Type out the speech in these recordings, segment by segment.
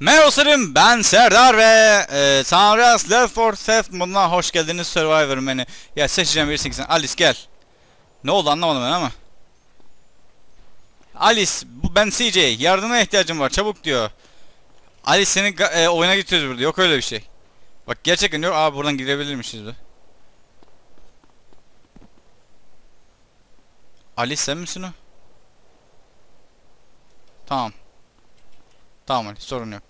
Merhaba dostlarım ben Serdar ve e, Sanras Left 4 Theft moduna hoş geldiniz Survivor beni. Ya seçeceğim birisini sen. Alice gel. Ne oldu anlamadım ben ama. Alice bu ben CJ yardıma ihtiyacım var çabuk diyor. Alice seni e, oyuna getiriyoruz burada yok öyle bir şey. Bak gerçekten yok abi buradan girebilirmişiz be. Alice sen misin o? Tamam. Tamam Ali sorun yok.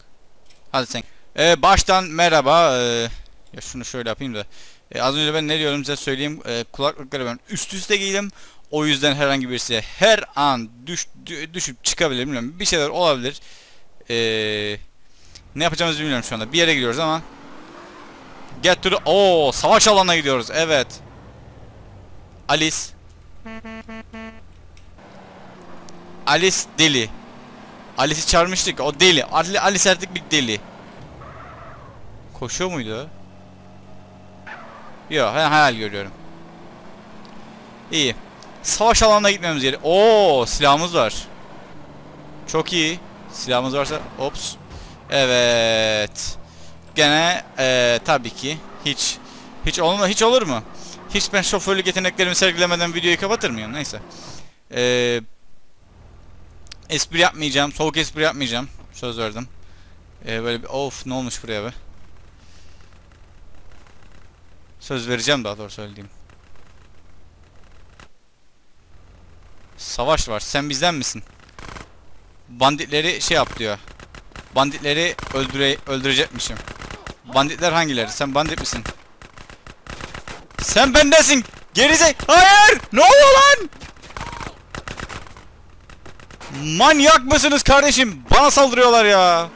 Hadi sen. Ee, baştan merhaba. Ee, ya şunu şöyle yapayım da. Ee, az önce ben ne diyorum size söyleyeyim. Ee, kulaklıkları ben üst üste giydim. O yüzden herhangi birisi her an düş, dü- düşüp çıkabilir bilmiyorum. Bir şeyler olabilir. Ee, ne yapacağımızı bilmiyorum şu anda. Bir yere gidiyoruz ama. Get to the... Oo, savaş alanına gidiyoruz. Evet. Alice. Alice deli. Alice'i çağırmıştık. O deli. Ali, Alice artık bir deli. Koşuyor muydu? Yok ben hayal görüyorum. İyi. Savaş alanına gitmemiz gerekiyor. Oo silahımız var. Çok iyi. Silahımız varsa ops. Evet. Gene eee tabii ki hiç hiç olma hiç olur mu? Hiç ben şoförlük yeteneklerimi sergilemeden videoyu kapatır mıyım? Neyse. Eee espri yapmayacağım. Soğuk espri yapmayacağım. Söz verdim. Ee, böyle bir of ne olmuş buraya be. Söz vereceğim daha doğru söylediğim. Savaş var. Sen bizden misin? Banditleri şey yap diyor. Banditleri öldüre öldürecekmişim. Banditler hangileri? Sen bandit misin? Sen bendesin. Gerizek. Hayır! Ne oluyor lan? Manyak mısınız kardeşim? Bana saldırıyorlar ya.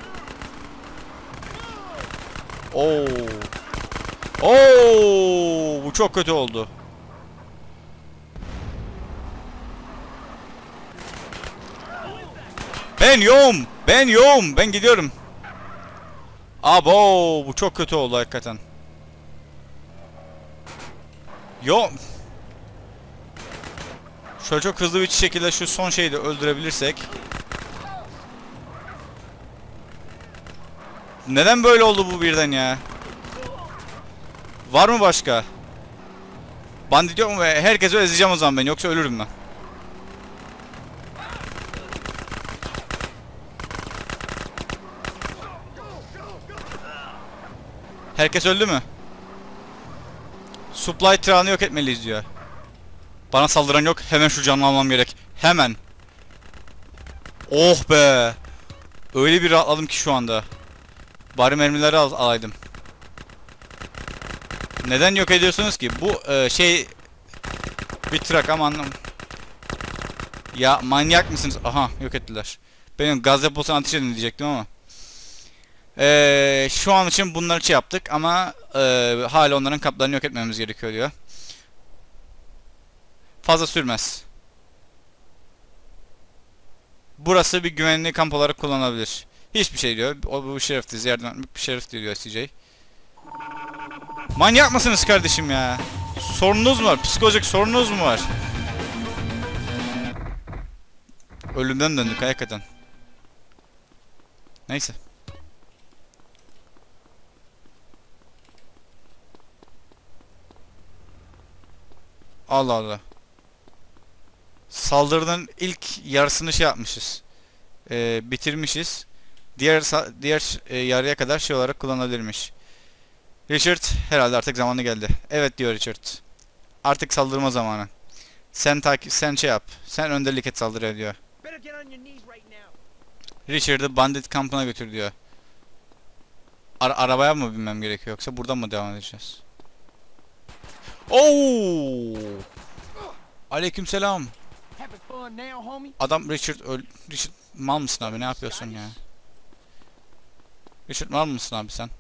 Oo. Oo, bu çok kötü oldu. Ben yoğum. Ben yoğum. Ben gidiyorum. Abo, bu çok kötü oldu hakikaten. Yo. Şöyle çok hızlı bir şekilde şu son şeyi de öldürebilirsek. Neden böyle oldu bu birden ya? Var mı başka? Bandit yok mu? Herkesi ezeceğim o zaman ben yoksa ölürüm ben. Herkes öldü mü? Supply trağını yok etmeliyiz diyor. Bana saldıran yok. Hemen şu canlı almam gerek. Hemen. Oh be. Öyle bir rahatladım ki şu anda. Bari mermileri al alaydım. Neden yok ediyorsunuz ki? Bu e, şey bir trak ama anlam. Ya manyak mısınız? Aha yok ettiler. Benim gaz deposuna ateş edin diyecektim ama. Ee, şu an için bunları şey yaptık ama e, hala onların kaplarını yok etmemiz gerekiyor diyor. Fazla sürmez. Burası bir güvenli kamp olarak kullanılabilir. Hiçbir şey diyor. O bu şerefsiz yardım etmek bir şeref diyor CJ. Manyak mısınız kardeşim ya? Sorununuz mu var? Psikolojik sorununuz mu var? Ölümden döndük hakikaten. Neyse. Allah Allah. Saldırının ilk yarısını şey yapmışız. Ee, bitirmişiz. Diğer diğer e, yarıya kadar şey olarak kullanılabilirmiş. Richard herhalde artık zamanı geldi. Evet diyor Richard. Artık saldırma zamanı. Sen takip sen şey yap. Sen önderlik et saldırıya diyor. Richard'ı bandit kampına götür diyor. Ara- arabaya mı binmem gerekiyor yoksa buradan mı devam edeceğiz? Oo! Aleykümselam. Adam Richard öl Richard mal mısın abi ne yapıyorsun ya? Richard mal mısın abi sen?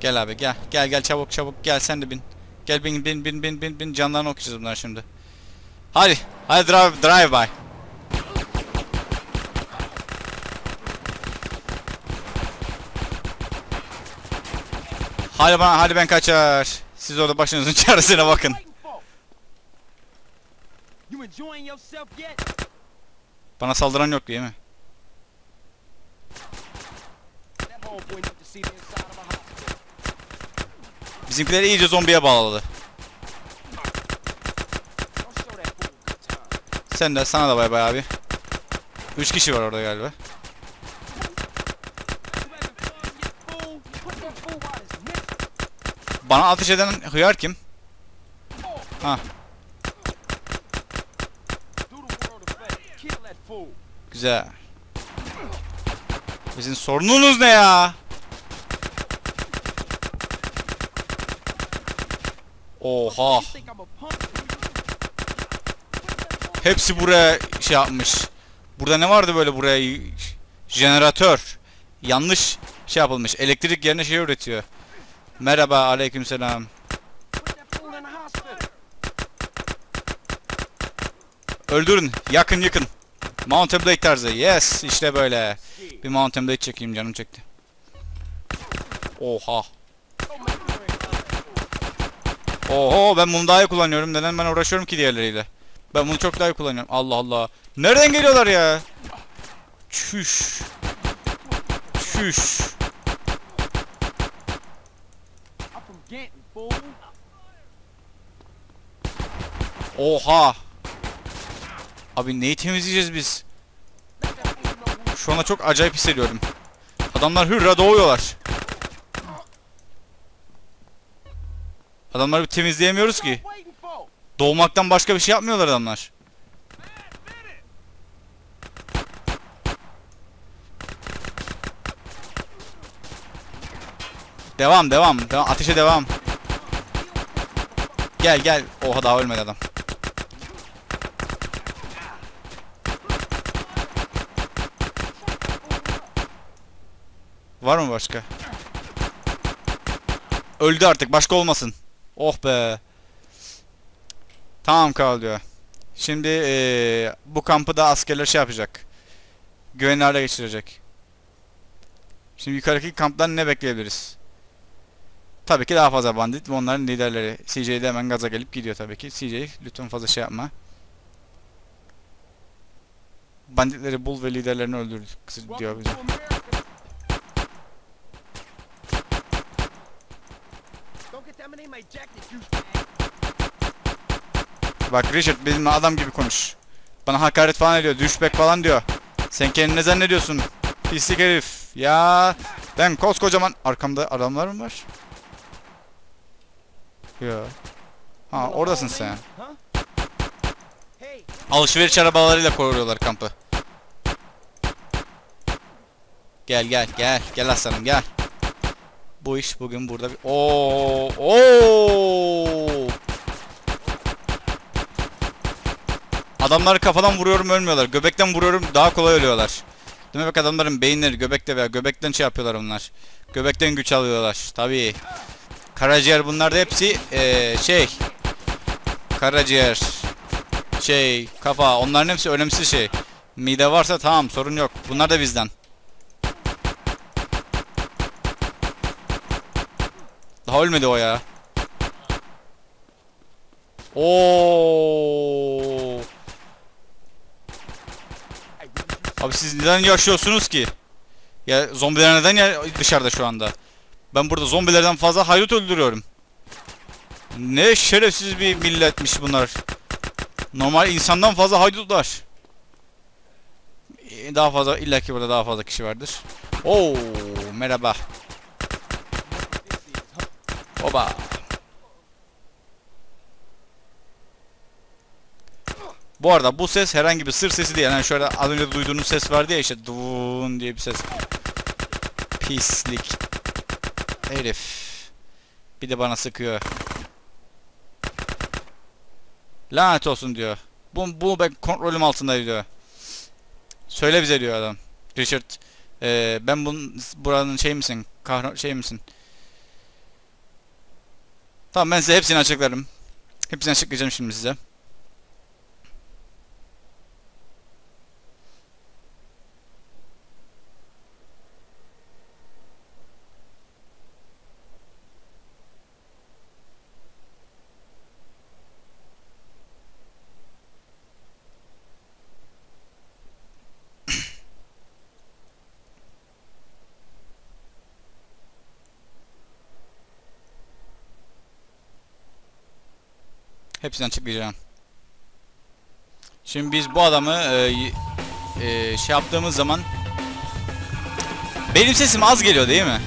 Gel abi gel. Gel gel çabuk çabuk gel sen de bin. Gel bin bin bin bin bin bin canlarını okuyacağız bunlar şimdi. Hadi. Hadi drive drive by. Hadi bana hadi ben kaçar. Siz orada başınızın çaresine bakın. Bana saldıran yok değil mi? That homeboy need to see the inside of a hospital. Bizimkiler iyice zombiye bağladı. Sen de sana da bay bay abi. 3 kişi var orada galiba. Bana ateş eden hıyar kim? Ha güzel. Sizin sorununuz ne ya? Oha. Hepsi buraya şey yapmış. Burada ne vardı böyle buraya? Jeneratör. Yanlış şey yapılmış. Elektrik yerine şey üretiyor. Merhaba aleykümselam. Öldürün. Yakın yakın. Mountain Blade tarzı. Yes. işte böyle. Bir Mountain Blade çekeyim canım çekti. Oha. Oho ben bunu daha iyi kullanıyorum. Neden ben uğraşıyorum ki diğerleriyle? Ben bunu çok daha iyi kullanıyorum. Allah Allah. Nereden geliyorlar ya? Çüş. Çüş. Oha. Abi neyi temizleyeceğiz biz? Şu anda çok acayip hissediyorum. Adamlar hırra doğuyorlar. Adamları temizleyemiyoruz ki. Doğmaktan başka bir şey yapmıyorlar adamlar. Devam devam. devam. Ateşe devam. Gel gel. Oha daha ölmedi adam. Var mı başka? Öldü artık. Başka olmasın. Oh be. Tamam kal diyor. Şimdi eee, bu kampı da askerler şey yapacak. Güvenli hale geçirecek. Şimdi yukarıdaki kamptan ne bekleyebiliriz? Tabii ki daha fazla bandit ve onların liderleri. CJ de hemen gaza gelip gidiyor tabii ki. CJ lütfen fazla şey yapma. Banditleri bul ve liderlerini öldür diyor bize. Bak Richard benimle adam gibi konuş. Bana hakaret falan ediyor. Düşbek falan diyor. Sen kendini ne zannediyorsun? Pislik herif. Ya ben koskocaman arkamda adamlar mı var? Ya. Ha oradasın sen. Alışveriş arabalarıyla koruyorlar kampı. Gel gel gel gel aslanım gel. Bu iş bugün burada bir Oo oo. Adamları kafadan vuruyorum ölmüyorlar. Göbekten vuruyorum daha kolay ölüyorlar. Demek adamların beyinleri göbekte veya göbekten şey yapıyorlar onlar. Göbekten güç alıyorlar. Tabii. Karaciğer bunlar da hepsi eee, şey. Karaciğer şey, kafa onların hepsi önemsiz şey. Mide varsa tamam sorun yok. Bunlar da bizden. Daha ölmedi o ya. Oo. Abi siz neden yaşıyorsunuz ki? Ya zombiler neden ya dışarıda şu anda? Ben burada zombilerden fazla haydut öldürüyorum. Ne şerefsiz bir milletmiş bunlar. Normal insandan fazla haydutlar. Daha fazla illaki burada daha fazla kişi vardır. Oo merhaba. Oba. Bu arada bu ses herhangi bir sır sesi değil. Yani şöyle az önce duyduğunuz ses vardı ya işte duun diye bir ses. Pislik. Herif. Bir de bana sıkıyor. Lanet olsun diyor. Bu, bu ben kontrolüm altındaydı diyor. Söyle bize diyor adam. Richard. eee, ben bunun buranın şey misin? Kahraman şey misin? Tamam ben size hepsini açıklarım. Hepsini açıklayacağım şimdi size. Hepsini açıklayacağım. Şimdi biz bu adamı e, e, şey yaptığımız zaman benim sesim az geliyor değil mi?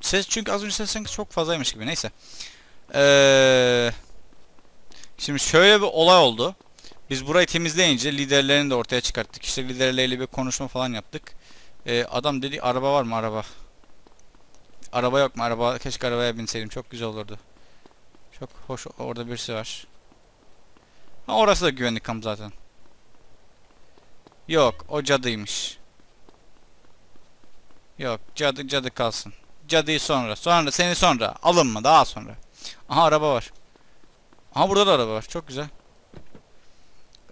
Ses çünkü az önce ses sanki çok fazlaymış gibi. Neyse. Ee, şimdi şöyle bir olay oldu. Biz burayı temizleyince liderlerini de ortaya çıkarttık. İşte liderleriyle bir konuşma falan yaptık. Ee, adam dedi araba var mı araba? Araba yok mu? Araba keşke arabaya binseydim. Çok güzel olurdu. Çok hoş orada birisi var. Ha, orası da güvenlik kamp zaten. Yok, o cadıymış. Yok, cadı cadı kalsın. Cadıyı sonra. Sonra seni sonra. Alınma daha sonra. Aha araba var. Aha burada da araba var. Çok güzel.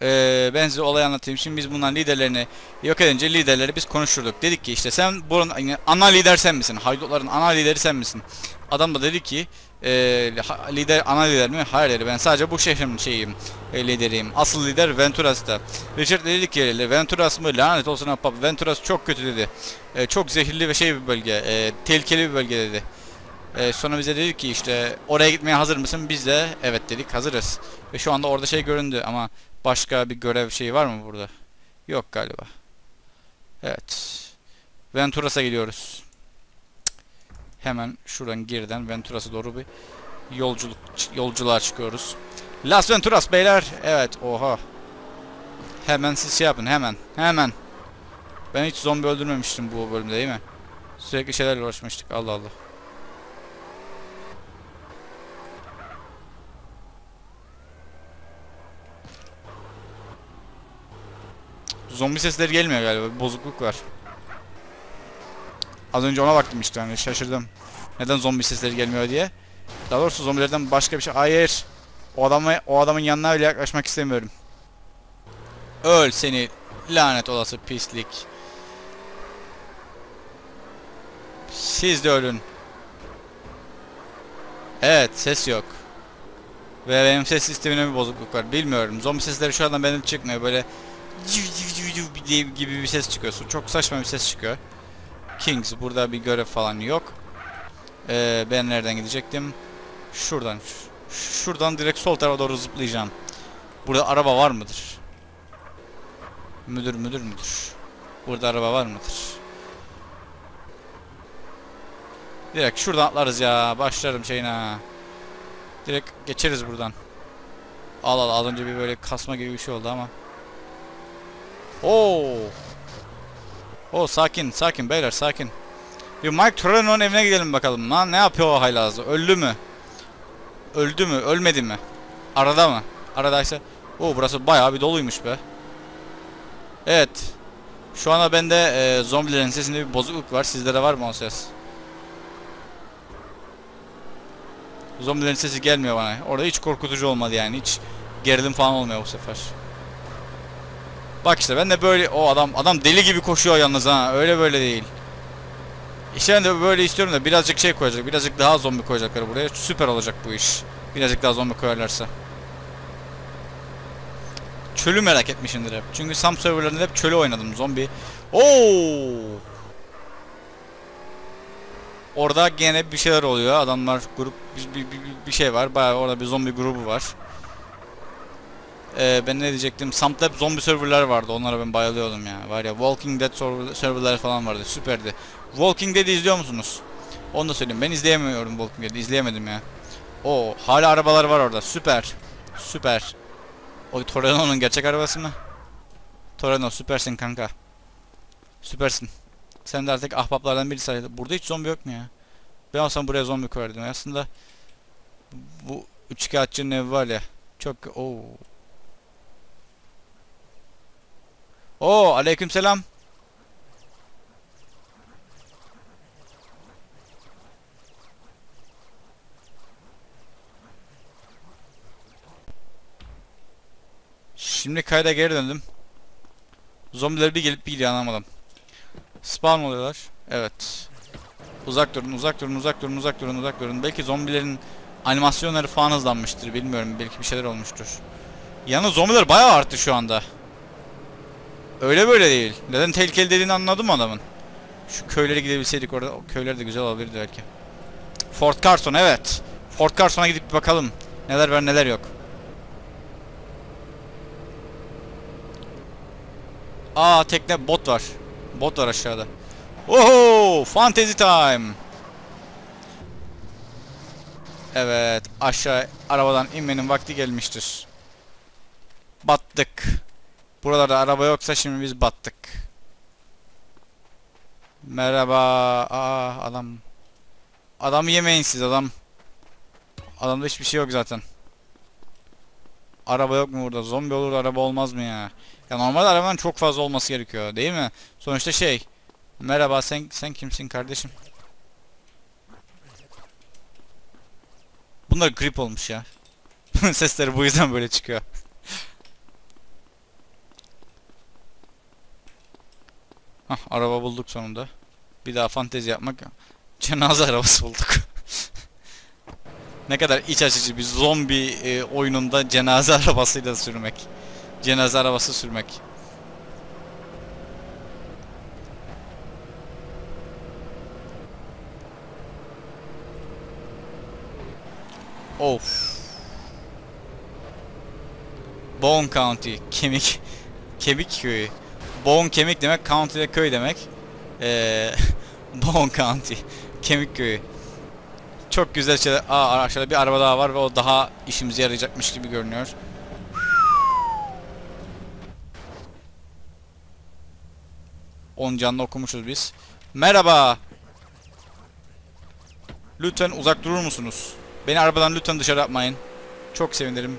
Ee, ben size olayı anlatayım. Şimdi biz bunların liderlerini yok edince liderleri biz konuşturduk. Dedik ki işte sen buranın ana lider sen misin? Haydutların ana lideri sen misin? Adam da dedi ki ha- lider ana lider mi? Hayır. Ben sadece bu şehrin şeyiyim. E, lideriyim. Asıl lider Venturas'ta. Richard dedi ki Venturas mı? Lanet olsun ahbap. Venturas çok kötü dedi. E, çok zehirli ve şey bir bölge. E, tehlikeli bir bölge dedi. E, sonra bize dedi ki işte oraya gitmeye hazır mısın? Biz de evet dedik hazırız. Ve şu anda orada şey göründü ama başka bir görev şeyi var mı burada? Yok galiba. Evet. Venturas'a gidiyoruz. Hemen şuradan geriden Venturas'a doğru bir yolculuk yolculuğa çıkıyoruz. Las Venturas beyler. Evet oha. Hemen siz şey yapın hemen. Hemen. Ben hiç zombi öldürmemiştim bu bölümde değil mi? Sürekli şeylerle uğraşmıştık. Allah Allah. Zombi sesleri gelmiyor galiba. Bozukluk var. Az önce ona baktım işte hani şaşırdım. Neden zombi sesleri gelmiyor diye. Daha doğrusu zombilerden başka bir şey. Hayır. O adamı o adamın yanına bile yaklaşmak istemiyorum. Öl seni lanet olası pislik. Siz de ölün. Evet ses yok. Ve benim ses sistemine bir bozukluk var. Bilmiyorum. Zombi sesleri şu anda benim çıkmıyor. Böyle gibi bir ses çıkıyor. Çok saçma bir ses çıkıyor. Kings burada bir görev falan yok. Ee, ben nereden gidecektim? Şuradan. Şuradan direkt sol tarafa doğru zıplayacağım. Burada araba var mıdır? Müdür müdür müdür. Burada araba var mıdır? Direkt şuradan atlarız ya. Başlarım şeyine. Direkt geçeriz buradan. Al al az önce bir böyle kasma gibi bir şey oldu ama. Oo. Oo sakin sakin beyler sakin. Bir Mike Torino'nun evine gidelim bakalım lan. Ne yapıyor o haylazı? Öldü mü? Öldü mü? Ölmedi mi? Arada mı? Aradaysa. Oo burası bayağı bir doluymuş be. Evet. Şu anda bende e, zombilerin sesinde bir bozukluk var. Sizde de var mı o ses? Zombilerin sesi gelmiyor bana. Orada hiç korkutucu olmadı yani. Hiç gerilim falan olmuyor bu sefer. Bak işte ben de böyle o adam adam deli gibi koşuyor yalnız ha. Öyle böyle değil. İşte ben de böyle istiyorum da birazcık şey koyacak. Birazcık daha zombi koyacaklar buraya. Süper olacak bu iş. Birazcık daha zombi koyarlarsa. Çölü merak etmişimdir hep. Çünkü Sam serverlarında hep çölü oynadım zombi. Oo! Orada gene bir şeyler oluyor. Adamlar grup bir, bir, bir, bir şey var. Bayağı orada bir zombi grubu var. Ee, ben ne diyecektim? Samtlab zombi serverlar vardı. Onlara ben bayılıyordum ya. Var ya Walking Dead server- serverlar falan vardı. Süperdi. Walking Dead'i izliyor musunuz? Onu da söyleyeyim. Ben izleyemiyorum Walking Dead'i. İzleyemedim ya. O hala arabalar var orada. Süper. Süper. O Torino'nun gerçek arabası mı? Torino süpersin kanka. Süpersin. Sen de artık ahbaplardan biri sayılır. Burada hiç zombi yok mu ya? Ben olsam buraya zombi koyardım. Aslında bu üçkağıtçının evi var ya. Çok oo. Oo aleykümselam. Şimdi kayda geri döndüm. Zombiler bir gelip bir gidiyor anlamadım. Spawn oluyorlar. Evet. Uzak durun, uzak durun, uzak durun, uzak durun, uzak durun. Belki zombilerin animasyonları falan hızlanmıştır. Bilmiyorum. Belki bir şeyler olmuştur. Yalnız zombiler bayağı arttı şu anda. Öyle böyle değil. Neden tehlikeli dediğini anladım adamın. Şu köylere gidebilseydik orada. Köyler de güzel olabilirdi belki. Fort Carson evet. Fort Carson'a gidip bir bakalım. Neler var neler yok. Aa tekne bot var. Bot var aşağıda. Oho! Fantasy time. Evet, aşağı arabadan inmenin vakti gelmiştir. Battık. Buralarda araba yoksa şimdi biz battık. Merhaba. Aa adam. Adamı yemeyin siz adam. Adamda hiçbir şey yok zaten. Araba yok mu burada? Zombi olur araba olmaz mı ya? Ya normalde arabanın çok fazla olması gerekiyor değil mi? Sonuçta şey. Merhaba sen sen kimsin kardeşim? Bunlar grip olmuş ya. Sesleri bu yüzden böyle çıkıyor. Hah araba bulduk sonunda. Bir daha fantezi yapmak. Cenaze arabası bulduk. ne kadar iç açıcı bir zombi e, oyununda cenaze arabasıyla sürmek. Cenaze arabası sürmek. Of. Bone County. Kemik. Kemik köyü. Bone kemik demek, county de köy demek. Ee, Bone County. Kemik köyü. Çok güzel şeyler. Aa aşağıda bir araba daha var ve o daha işimize yarayacakmış gibi görünüyor. On canlı okumuşuz biz. Merhaba. Lütfen uzak durur musunuz? Beni arabadan lütfen dışarı atmayın. Çok sevinirim.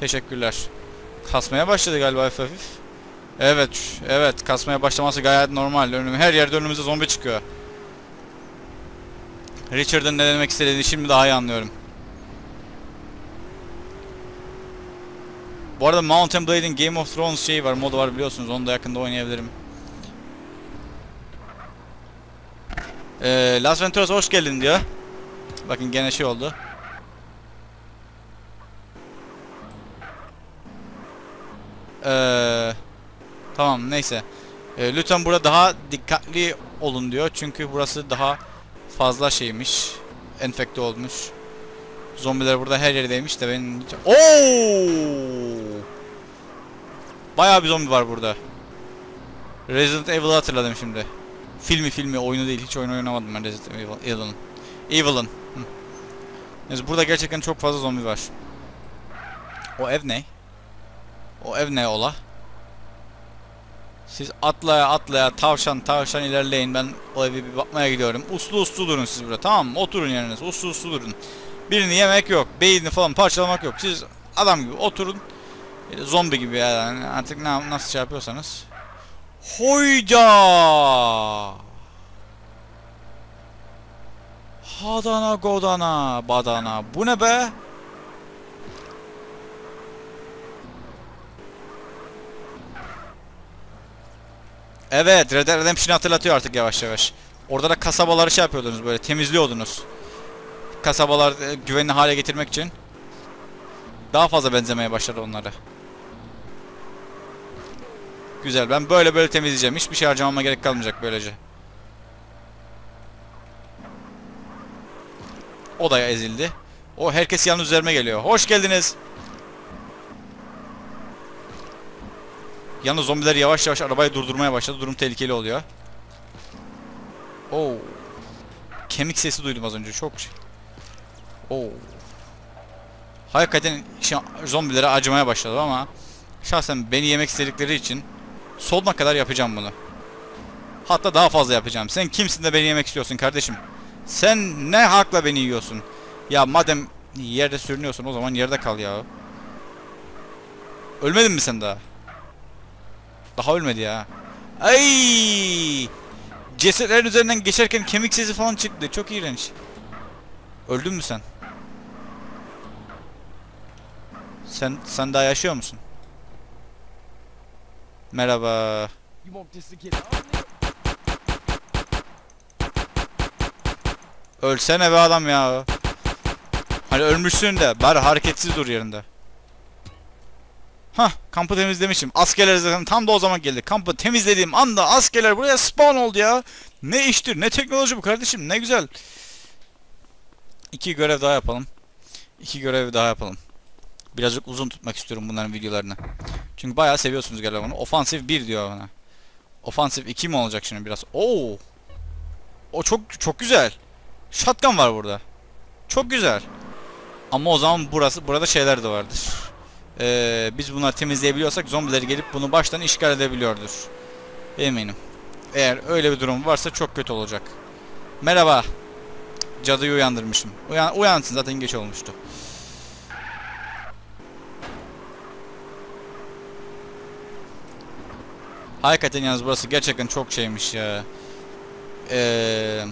Teşekkürler. Kasmaya başladı galiba hafif hafif. Evet, evet kasmaya başlaması gayet normal. Önüm, her yerde önümüze zombi çıkıyor. Richard'ın ne demek istediğini şimdi daha iyi anlıyorum. Bu arada Mountain Blade'in Game of Thrones şeyi var, modu var biliyorsunuz. Onu da yakında oynayabilirim. Ee, Las Venturas'a hoş geldin diyor. Bakın gene şey oldu. Ee, tamam neyse. Ee, lütfen burada daha dikkatli olun diyor. Çünkü burası daha fazla şeymiş. Enfekte olmuş. Zombiler burada her yerdeymiş de hiç... Oo! Bayağı bir zombi var burada. Resident Evil'ı hatırladım şimdi. Filmi filmi oyunu değil. Hiç oyun oynamadım ben Resident Evil- Evil'ın. Evil'ın. Neyse burada gerçekten çok fazla zombi var. O ev ne? O ev ne ola? Siz atlaya atlaya tavşan tavşan ilerleyin. Ben o evi bir bakmaya gidiyorum. Uslu uslu durun siz burada tamam mı? Oturun yerinize. Uslu uslu durun. Birini yemek yok. Beynini falan parçalamak yok. Siz adam gibi oturun. Zombi gibi yani. Artık ne, nasıl şey yapıyorsanız. Hoyda! Hadana godana badana. Bu ne be? Evet, Red Dead Redemption'ı hatırlatıyor artık yavaş yavaş. Orada da kasabaları şey yapıyordunuz böyle temizliyordunuz. Kasabalar e, güvenli hale getirmek için. Daha fazla benzemeye başladı onlara. Güzel. Ben böyle böyle temizleyeceğim. Hiçbir şey harcamama gerek kalmayacak böylece. O da ezildi. O herkes yalnız üzerime geliyor. Hoş geldiniz. Yalnız zombiler yavaş yavaş arabayı durdurmaya başladı. Durum tehlikeli oluyor. Oo. Kemik sesi duydum az önce. Çok şey. Oo. Hakikaten şu zombilere acımaya başladım ama şahsen beni yemek istedikleri için sonuna kadar yapacağım bunu. Hatta daha fazla yapacağım. Sen kimsin de beni yemek istiyorsun kardeşim? Sen ne hakla beni yiyorsun? Ya madem yerde sürünüyorsun o zaman yerde kal ya. Ölmedin mi sen daha? Daha ölmedi ya. Ay! Cesetlerin üzerinden geçerken kemik sesi falan çıktı. Çok iğrenç. Öldün mü sen? Sen sen daha yaşıyor musun? Merhaba. Ölsene be adam ya. Hani ölmüşsün de bari hareketsiz dur yerinde. Hah kampı temizlemişim. Askerler zaten tam da o zaman geldi. Kampı temizlediğim anda askerler buraya spawn oldu ya. Ne iştir ne teknoloji bu kardeşim ne güzel. İki görev daha yapalım. İki görev daha yapalım. Birazcık uzun tutmak istiyorum bunların videolarını. Çünkü bayağı seviyorsunuz galiba bunu. Ofansif 1 diyor bana. Ofansif 2 mi olacak şimdi biraz? Oo. O çok çok güzel. Shotgun var burada. Çok güzel. Ama o zaman burası burada şeyler de vardır. Ee, biz bunları temizleyebiliyorsak zombileri gelip bunu baştan işgal edebiliyordur. Eminim. Eğer öyle bir durum varsa çok kötü olacak. Merhaba. Cadıyı uyandırmışım. Uyan, uyansın zaten geç olmuştu. Hakikaten yalnız burası gerçekten çok şeymiş ya. Ee,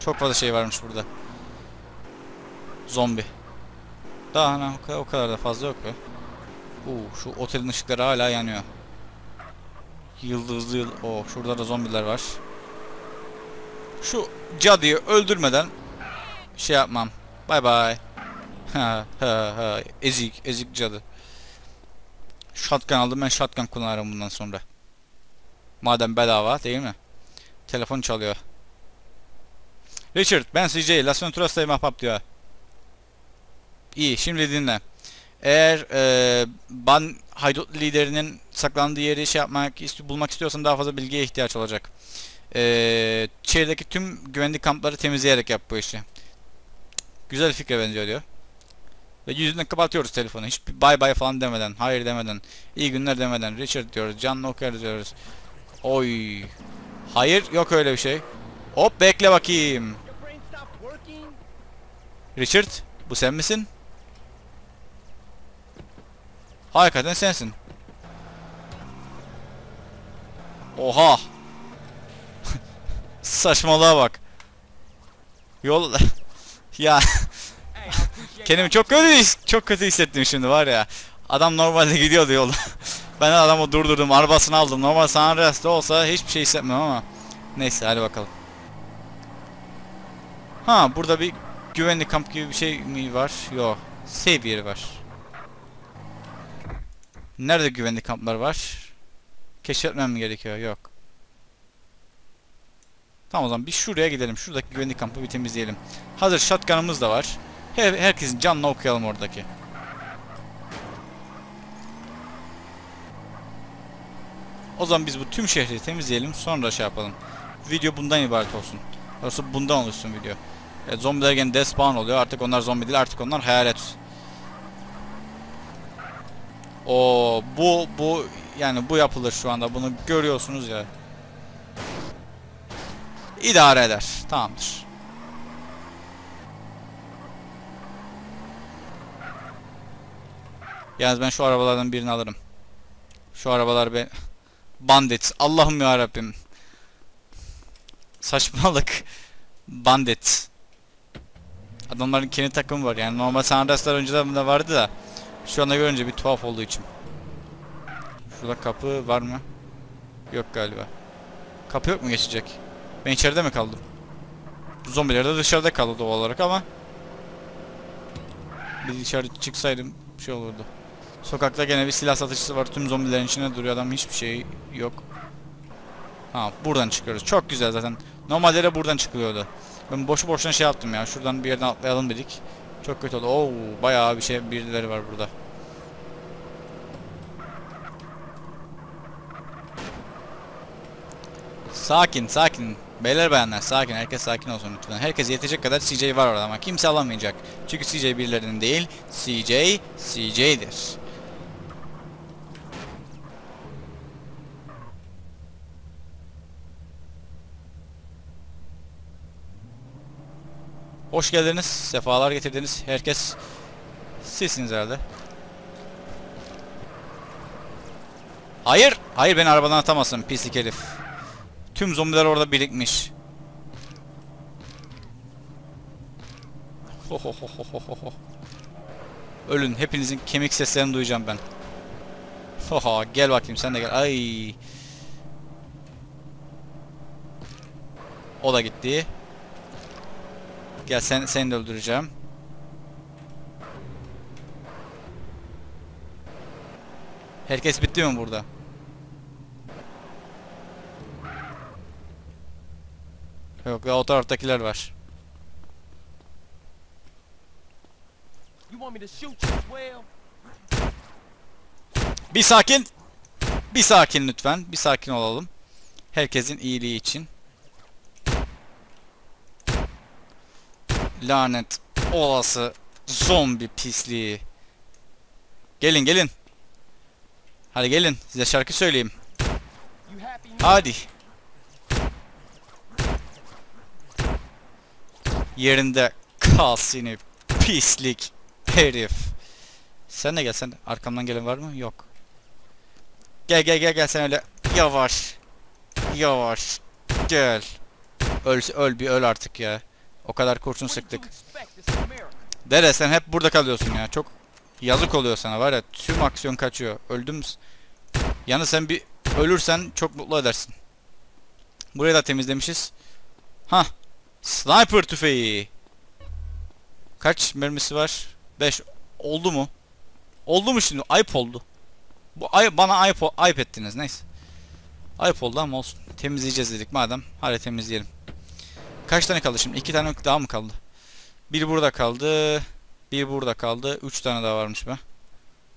çok fazla şey varmış burada. Zombi. Daha hani o kadar, da fazla yok be. Uu, şu otelin ışıkları hala yanıyor. Yıldızlı yıl. Oo, şurada da zombiler var. Şu cadıyı öldürmeden şey yapmam. Bay bay. Ha ha. Ezik, ezik cadı. Shotgun aldım ben shotgun kullanırım bundan sonra. Madem bedava değil mi? Telefon çalıyor. Richard ben CJ. Las Venturas'tayım ahbap diyor. İyi şimdi dinle. Eğer e, ban haydut liderinin saklandığı yeri şey yapmak ist bulmak istiyorsan daha fazla bilgiye ihtiyaç olacak. E, şehirdeki tüm güvenlik kampları temizleyerek yap bu işi. Güzel fikre benziyor diyor. Ve yüzünden kapatıyoruz telefonu. Hiç bay bay falan demeden, hayır demeden, iyi günler demeden. Richard diyoruz, John Nocker diyoruz. Oy. Hayır, yok öyle bir şey. Hop bekle bakayım. Richard, bu sen misin? Hakikaten sensin. Oha. Saçmalığa bak. Yol ya kendimi çok kötü çok kötü hissettim şimdi var ya. Adam normalde gidiyordu yolda. ben adamı durdurdum, arabasını aldım. Normal San Andreas'ta olsa hiçbir şey hissetmem ama. Neyse hadi bakalım. Ha burada bir güvenlik kamp gibi bir şey mi var? Yok. Save yeri var. Nerede güvenlik kamplar var? Keşfetmem mi gerekiyor? Yok. Tamam o zaman bir şuraya gidelim. Şuradaki güvenlik kampı bir temizleyelim. Hazır shotgun'ımız da var. Her, herkesin canını okuyalım oradaki. O zaman biz bu tüm şehri temizleyelim sonra şey yapalım. Video bundan ibaret olsun. Doğrusu bundan oluşsun video. E, zombiler gene despawn oluyor. Artık onlar zombi değil artık onlar hayalet. O bu bu yani bu yapılır şu anda. Bunu görüyorsunuz ya. İdare eder. Tamamdır. Yalnız ben şu arabalardan birini alırım. Şu arabalar be Bandit. Allah'ım ya Rabbim. Saçmalık. Bandit. Adamların kendi takımı var. Yani normal San Andreas'lar önceden de vardı da şu anda görünce bir tuhaf olduğu için. Şurada kapı var mı? Yok galiba. Kapı yok mu geçecek? Ben içeride mi kaldım? Zombiler de dışarıda kaldı doğal olarak ama bir dışarı çıksaydım bir şey olurdu. Sokakta gene bir silah satıcısı var. Tüm zombilerin içine duruyor adam. Hiçbir şey yok. Ha buradan çıkıyoruz. Çok güzel zaten. Normalde de buradan çıkılıyordu. Ben boşu boşuna şey yaptım ya. Şuradan bir yerden atlayalım dedik. Çok kötü oldu. Oo bayağı bir şey birileri var burada. Sakin sakin. Beyler bayanlar sakin. Herkes sakin olsun lütfen. Herkes yetecek kadar CJ var orada ama kimse alamayacak. Çünkü CJ birilerinin değil. CJ CJ'dir. Hoş geldiniz. Sefalar getirdiniz. Herkes sizsiniz herhalde. Hayır. Hayır beni arabadan atamazsın pislik herif. Tüm zombiler orada birikmiş. Ölün. Hepinizin kemik seslerini duyacağım ben. Oha gel bakayım sen de gel. Ay. O da gitti. Gel sen seni de öldüreceğim. Herkes bitti mi burada? Yok ya o taraftakiler var. Bir sakin. Bir sakin lütfen. Bir sakin olalım. Herkesin iyiliği için. Lanet olası zombi pisliği. Gelin gelin. Hadi gelin size şarkı söyleyeyim. Hadi. Yerinde kal seni pislik herif. Sen de gel sen. Arkamdan gelen var mı? Yok. Gel gel gel gel sen öyle yavaş. Yavaş. Gel. Öl, öl bir öl artık ya. O kadar kurşun sıktık. Dere sen hep burada kalıyorsun ya. Çok yazık oluyor sana var ya. Tüm aksiyon kaçıyor. Öldüm. Yani sen bir ölürsen çok mutlu edersin. Burayı da temizlemişiz. Ha, Sniper tüfeği. Kaç mermisi var? 5. Oldu mu? Oldu mu şimdi? Ayıp oldu. Bu ay bana ayıp, ayıp ettiniz. Neyse. Ayıp oldu ama olsun. Temizleyeceğiz dedik madem. Hadi temizleyelim. Kaç tane kaldı şimdi? 2 tane daha mı kaldı? Bir burada kaldı. Bir burada kaldı. Üç tane daha varmış be.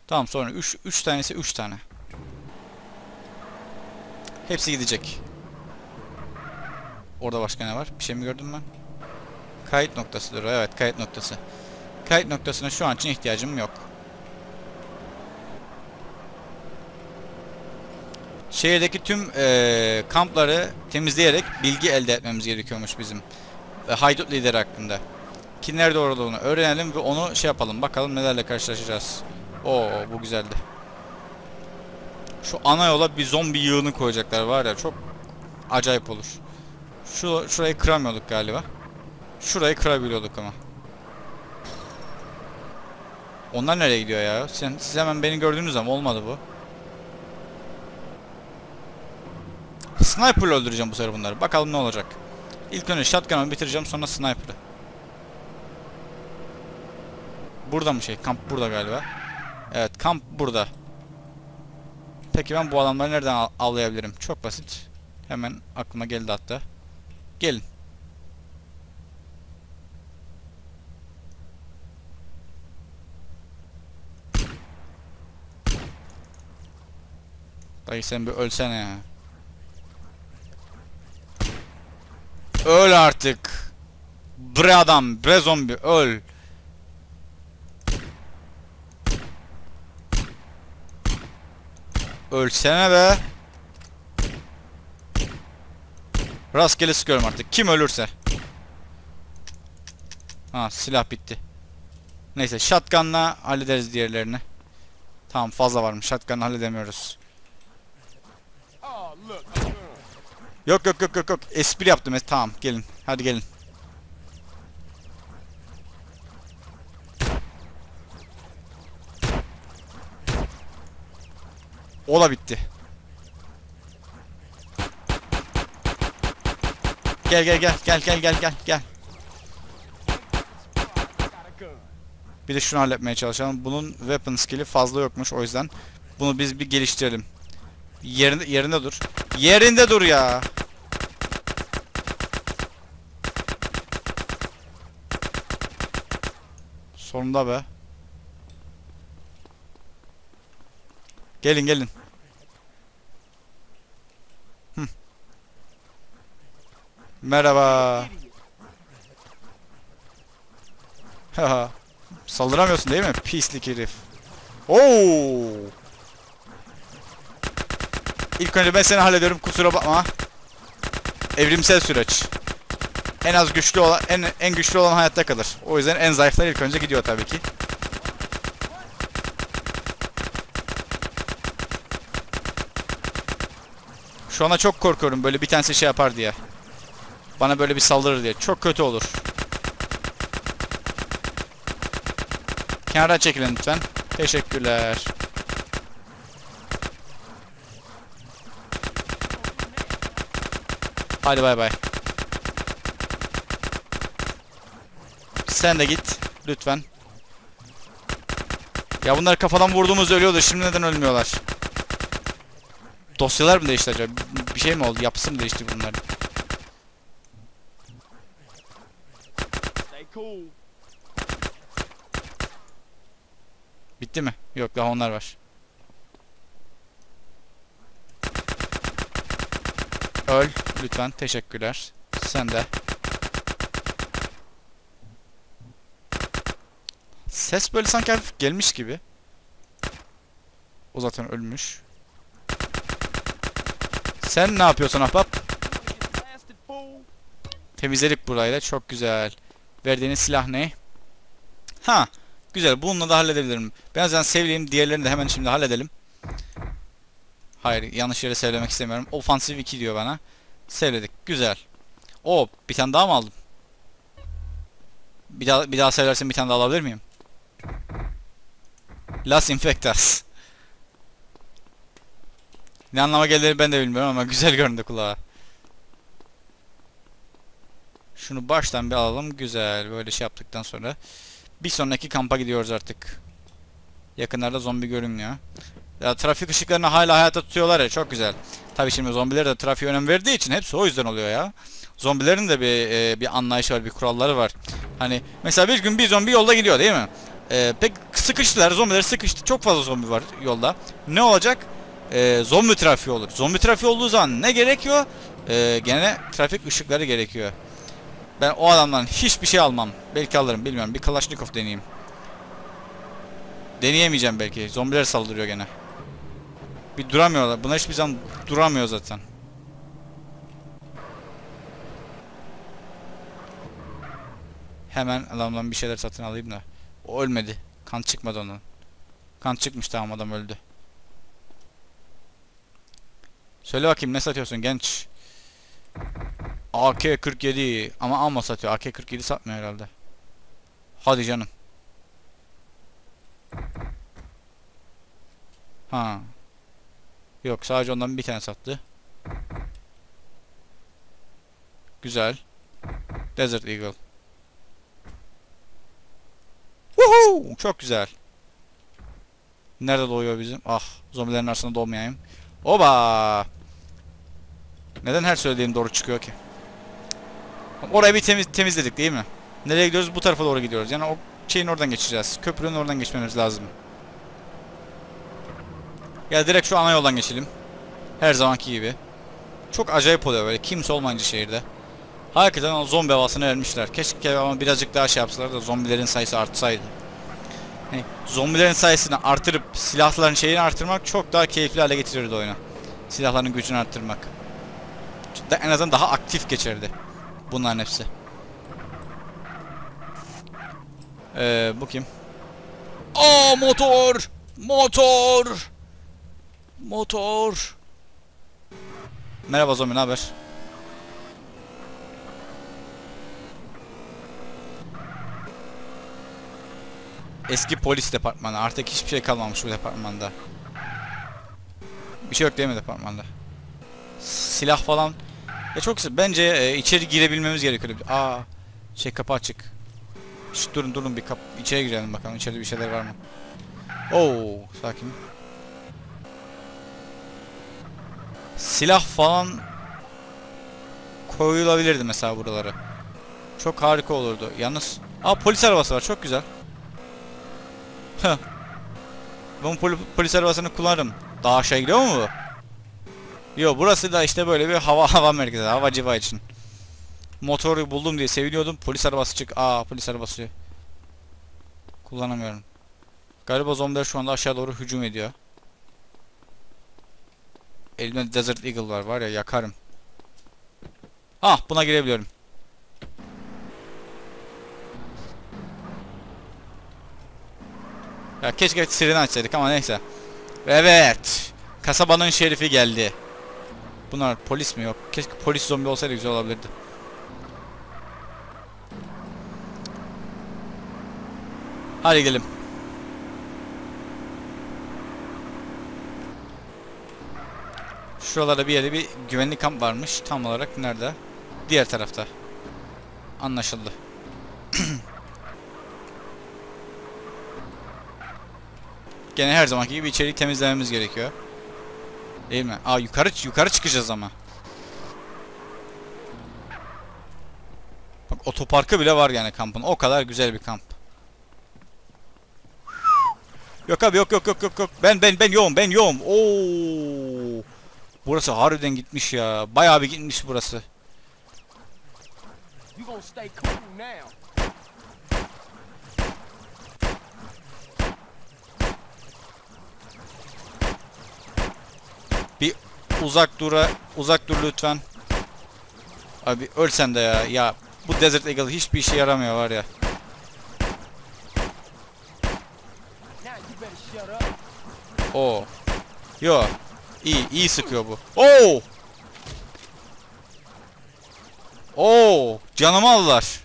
Tamam sonra üç, üç tanesi üç tane. Hepsi gidecek. Orada başka ne var? Bir şey mi gördüm ben? Kayıt noktasıdır. Evet kayıt noktası. Kayıt noktasına şu an için ihtiyacım yok. Şehirdeki tüm eee, kampları temizleyerek bilgi elde etmemiz gerekiyormuş bizim. E, haydut lideri hakkında. Ki nerede öğrenelim ve onu şey yapalım. Bakalım nelerle karşılaşacağız. Oo bu güzeldi. Şu ana yola bir zombi yığını koyacaklar var ya çok acayip olur. Şu şurayı kıramıyorduk galiba. Şurayı kırabiliyorduk ama. Onlar nereye gidiyor ya? Sen, siz hemen beni gördünüz ama olmadı bu. Sniper'la öldüreceğim bu sefer bunları. Bakalım ne olacak. İlk önce shotgun'ı bitireceğim sonra sniper'ı. Burada mı şey? Kamp burada galiba. Evet kamp burada. Peki ben bu adamları nereden av- avlayabilirim? Çok basit. Hemen aklıma geldi hatta. Gelin. Dayı sen bir ölsene ya. Öl artık. Bre adam, bre zombi öl. Ölsene be. Rastgele sıkıyorum artık. Kim ölürse. Ha silah bitti. Neyse shotgun'la hallederiz diğerlerini. Tamam fazla varmış. Shotgun'la halledemiyoruz. Oh, look. Yok yok yok yok yok. Espri yaptım. Es- Tamam gelin. Hadi gelin. O da bitti. Gel gel gel gel gel gel gel gel. Bir de şunu halletmeye çalışalım. Bunun weapon skill'i fazla yokmuş o yüzden bunu biz bir geliştirelim. Yerinde yerinde dur. Yerinde dur ya. Sonunda be. Gelin gelin. Merhaba. Saldıramıyorsun değil mi? Pislik herif. Oo. İlk önce ben seni hallediyorum kusura bakma. Evrimsel süreç. En az güçlü olan en en güçlü olan hayatta kalır. O yüzden en zayıflar ilk önce gidiyor tabii ki. Şu ana çok korkuyorum böyle bir tanesi şey yapar diye. Bana böyle bir saldırır diye. Çok kötü olur. Kenara çekilin lütfen. Teşekkürler. Hadi bay bay. Sen de git lütfen. Ya bunlar kafadan vurduğumuz ölüyordu. Şimdi neden ölmüyorlar? Dosyalar mı değişti acaba? Bir şey mi oldu? Yapısı mı değişti bunların? Bitti mi? Yok daha onlar var. Öl lütfen. Teşekkürler. Sen de. Ses böyle sanki gelmiş gibi. O zaten ölmüş. Sen ne yapıyorsun ahbap? Temizledik burayı da. Çok güzel. Verdiğiniz silah ne? Ha. Güzel. Bununla da halledebilirim. Ben zaten sevdiğim diğerlerini de hemen şimdi halledelim. Hayır. Yanlış yere söylemek istemiyorum. Ofansif 2 diyor bana. Sevledik. Güzel. O bir tane daha mı aldım? Bir daha bir daha söylersen bir tane daha alabilir miyim? Las Infectas. Ne anlama geldiğini ben de bilmiyorum ama güzel göründü kulağa. Şunu baştan bir alalım. Güzel. Böyle şey yaptıktan sonra bir sonraki kampa gidiyoruz artık. Yakınlarda zombi görünmüyor. Ya trafik ışıklarını hala hayata tutuyorlar ya çok güzel. Tabii şimdi zombiler de trafiğe önem verdiği için hepsi o yüzden oluyor ya. Zombilerin de bir e, bir anlayışı var, bir kuralları var. Hani mesela bir gün bir zombi yolda gidiyor değil mi? E, pek sıkıştılar, zombiler sıkıştı. Çok fazla zombi var yolda. Ne olacak? E, zombi trafiği olur. Zombi trafiği olduğu zaman ne gerekiyor? E, gene trafik ışıkları gerekiyor. Ben o adamdan hiçbir şey almam. Belki alırım bilmiyorum. Bir Kalashnikov deneyeyim. Deneyemeyeceğim belki. Zombiler saldırıyor gene. Bir duramıyorlar. Bunlar hiçbir zaman duramıyor zaten. Hemen adamdan bir şeyler satın alayım da. O ölmedi. Kan çıkmadı onun. Kan çıkmış tamam adam öldü. Söyle bakayım ne satıyorsun genç? AK-47 ama amma satıyor. AK-47 satmıyor herhalde. Hadi canım. Ha. Yok sadece ondan bir tane sattı. Güzel. Desert Eagle. Woohoo! Çok güzel. Nerede doğuyor bizim? Ah, zombilerin arasında doğmayayım. Oba! Neden her söylediğim doğru çıkıyor ki? Orayı bir temiz, temizledik değil mi? Nereye gidiyoruz? Bu tarafa doğru gidiyoruz. Yani o şeyin oradan geçeceğiz. Köprünün oradan geçmemiz lazım. Ya direkt şu ana yoldan geçelim. Her zamanki gibi. Çok acayip oluyor böyle kimse olmayınca şehirde. Hakikaten o zombi havasını vermişler. Keşke ama birazcık daha şey yapsalar da zombilerin sayısı artsaydı. Hani zombilerin sayısını artırıp silahların şeyini artırmak çok daha keyifli hale getirirdi oyunu. Silahların gücünü arttırmak. En azından daha aktif geçerdi. Bunların hepsi. Ee, bu kim? Aa motor! Motor! Motor! Merhaba zombi, ne haber? Eski polis departmanı. Artık hiçbir şey kalmamış bu departmanda. Bir şey yok değil mi departmanda? Silah falan. Ya çok. Bence e, içeri girebilmemiz gerekiyor. Aa, şey kapı açık. Şşt, durun durun bir kap içeri girelim bakalım içeride bir şeyler var mı? Oo, sakin. Silah falan koyulabilirdi mesela buralara. Çok harika olurdu. Yalnız Aa polis arabası var. Çok güzel. Ben pol- polis arabasını kullanırım. Daha aşağı gidiyor mu bu? Yo burası da işte böyle bir hava hava merkezi. Hava civa için. Motoru buldum diye seviniyordum. Polis arabası çık. Aa polis arabası. Kullanamıyorum. Galiba zombiler şu anda aşağı doğru hücum ediyor. Elimde Desert Eagle var. Var ya yakarım. Ah buna girebiliyorum. Ya keşke sireni açsaydık ama neyse. Evet. Kasabanın şerifi geldi. Bunlar polis mi yok? Keşke polis zombi olsaydı güzel olabilirdi. Hadi gidelim. Şuralarda bir yerde bir güvenlik kamp varmış. Tam olarak nerede? Diğer tarafta. Anlaşıldı. Gene her zamanki gibi içeriği temizlememiz gerekiyor. Değil mi? Aa yukarı yukarı çıkacağız ama. Bak otoparkı bile var yani kampın. O kadar güzel bir kamp. Yok abi yok yok yok yok yok. Ben ben ben yoğum ben yoğum. Oo. Burası harbiden gitmiş ya. Bayağı bir gitmiş burası. Now. Uzak dura uzak dur lütfen. Abi ölsen de ya. Ya bu Desert Eagle hiçbir işe yaramıyor var ya. Oo. Yo. İyi, iyi sıkıyor bu. Oo! Oo! Canımı aldılar.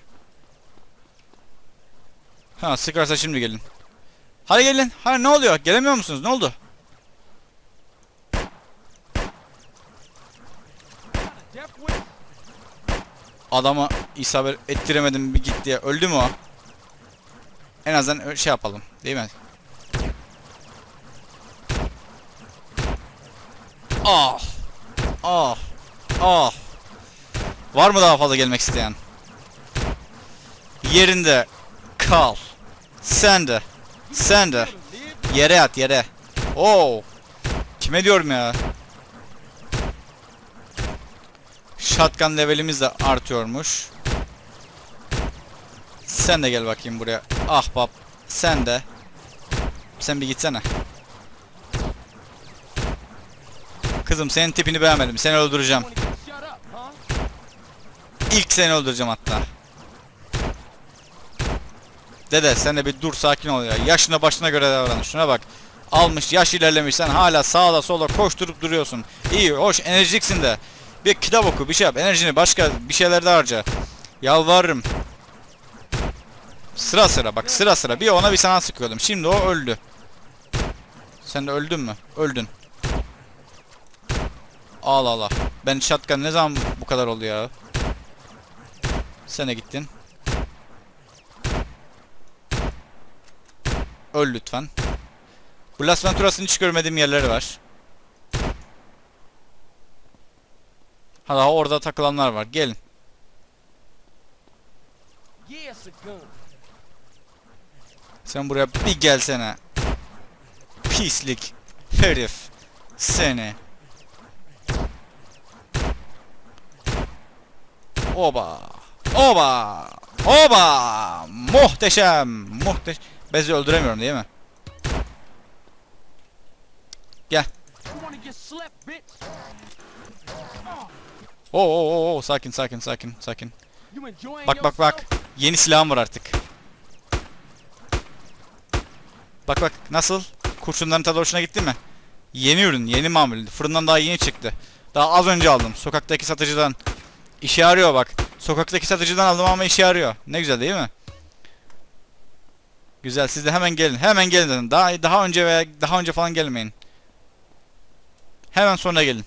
Ha, sıkarsa şimdi gelin. Hadi gelin. Hadi ne oluyor? Gelemiyor musunuz? Ne oldu? Adama isabet ettiremedim bir git diye. Öldü mü o? En azından şey yapalım. Değil mi? Ah! Ah! Ah! Var mı daha fazla gelmek isteyen? Yerinde kal. Sen de. Sen de. Yere at yere. Oo. Kime diyorum ya? Shotgun levelimiz de artıyormuş. Sen de gel bakayım buraya. Ahbap. Sen de. Sen bir gitsene. Kızım senin tipini beğenmedim. Seni öldüreceğim. İlk seni öldüreceğim hatta. Dede sen de bir dur sakin ol ya. Yaşına başına göre davran. Şuna bak. Almış yaş ilerlemiş sen hala sağda solda koşturup duruyorsun. İyi hoş enerjiksin de. Bir kitap oku bir şey yap. Enerjini başka bir şeylerde harca. Yalvarırım. Sıra sıra bak sıra sıra. Bir ona bir sana sıkıyordum. Şimdi o öldü. Sen de öldün mü? Öldün. Allah Allah. Ben shotgun ne zaman bu kadar oldu ya? Sen de gittin. Öl lütfen. Bu Las Venturas'ın hiç görmediğim yerleri var. Ha daha orada takılanlar var. Gelin. Sen buraya bir gelsene. Pislik. Herif. Seni. Oba. Oba. Oba. Muhteşem. Muhteşem. Bezi öldüremiyorum değil mi? Bitch? Oo, oo, oo, sakin sakin sakin sakin. Bak bak bak. Yeni silahım var artık. Bak bak nasıl? Kurşunların tadı hoşuna gitti mi? Yeni ürün, yeni mamul. Fırından daha yeni çıktı. Daha az önce aldım. Sokaktaki satıcıdan. İşe yarıyor bak. Sokaktaki satıcıdan aldım ama işe yarıyor. Ne güzel değil mi? Güzel. Siz de hemen gelin. Hemen gelin dedim. Daha daha önce veya daha önce falan gelmeyin. Hemen sonra gelin.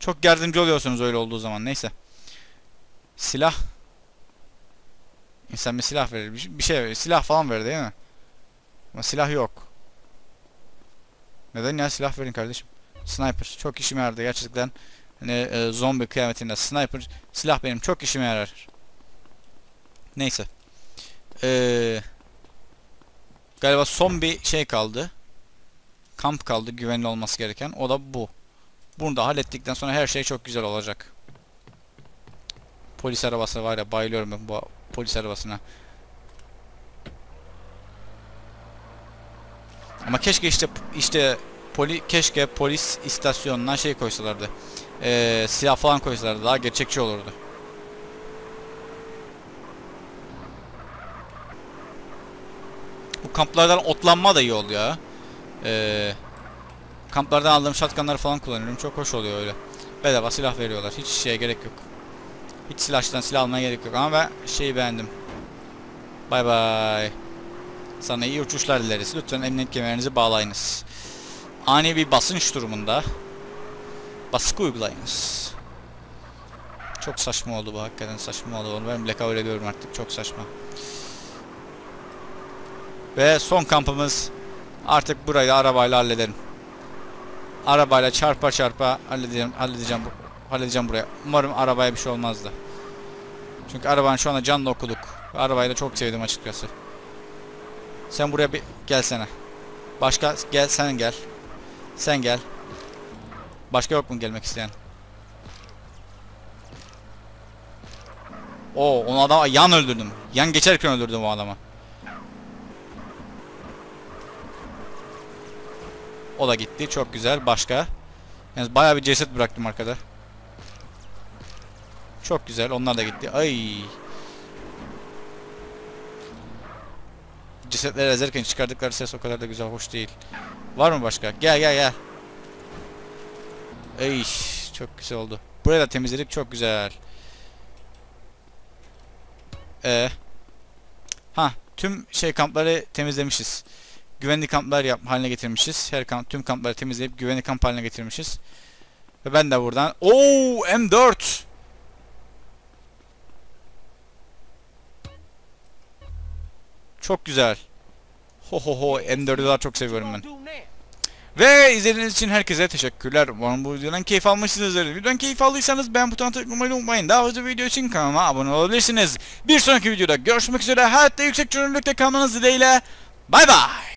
Çok yardımcı oluyorsunuz öyle olduğu zaman. Neyse. Silah. İnsan bir silah verir. Bir bir şey verir. Silah falan verir değil mi? Ama silah yok. Neden ya silah verin kardeşim? Sniper. Çok işime yaradı gerçekten. Hani e, zombi kıyametinde sniper silah benim çok işime yarar. Neyse. Ee, galiba son bir şey kaldı. Kamp kaldı güvenli olması gereken. O da bu. Bunu da hallettikten sonra her şey çok güzel olacak. Polis arabası var ya bayılıyorum ben bu polis arabasına. Ama keşke işte işte poli keşke polis istasyonuna şey koysalardı. Ee, silah falan koysalardı daha gerçekçi olurdu. Bu kamplardan otlanma da iyi oldu ya. Ee, kamplardan aldığım shotgunları falan kullanıyorum. Çok hoş oluyor öyle. Bedava silah veriyorlar. Hiç şeye gerek yok. Hiç silahçıdan silah almaya gerek yok ama ben şeyi beğendim. Bay bay. Sana iyi uçuşlar dileriz. Lütfen emniyet kemerinizi bağlayınız. Ani bir basınç durumunda baskı uygulayınız. Çok saçma oldu bu hakikaten saçma oldu. Onu ben bile kabul ediyorum artık. Çok saçma. Ve son kampımız artık burayı da arabayla halledelim. Arabayla çarpa çarpa halledeceğim, halledeceğim, halledeceğim buraya. Umarım arabaya bir şey olmazdı. Çünkü arabanın şu anda canlı okuduk. Arabayı da çok sevdim açıkçası. Sen buraya bir gelsene. Başka gel sen gel. Sen gel. Başka yok mu gelmek isteyen? Oo, onu adam yan öldürdüm. Yan geçerken öldürdüm o adamı. O da gitti. Çok güzel. Başka? Yani bayağı bir ceset bıraktım arkada. Çok güzel. Onlar da gitti. Ay. Cesetleri ezerken çıkardıkları ses o kadar da güzel, hoş değil. Var mı başka? Gel gel gel. Ey, çok güzel oldu. Burayı da temizledik. Çok güzel. Ee, ha, tüm şey kampları temizlemişiz. Güvenli kamplar yap haline getirmişiz. Her kamp tüm kampları temizleyip güvenli kamp haline getirmişiz. Ve ben de buradan Oo M4 Çok güzel. Ho ho ho M4'ü daha çok seviyorum ben. Ve izlediğiniz için herkese teşekkürler. Umarım bu videodan keyif almışsınızdır. Videodan keyif aldıysanız beğen butonuna tıklamayı unutmayın. Daha fazla video için kanalıma abone olabilirsiniz. Bir sonraki videoda görüşmek üzere. Hayatta yüksek çözünürlükte kalmanız dileğiyle. Bay bay.